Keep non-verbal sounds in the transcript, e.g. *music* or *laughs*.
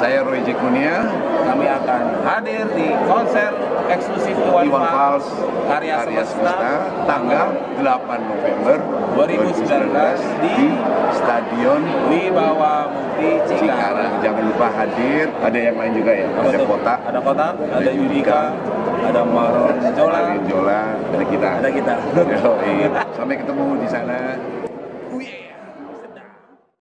Saya Roy Jekunia, Kami akan hadir di konser eksklusif Iwan, Fals karya Karya semesta, Semesta, tanggal 8 November 2019 di Stadion Wibawa Mukti Cikarang. Jangan lupa hadir. Ada yang lain juga ya. Ada kota, ada kota, ada Yudika, ada Maron Jola, Jola, ada kita. ada kita. *laughs* Sampai ketemu di sana. Oh,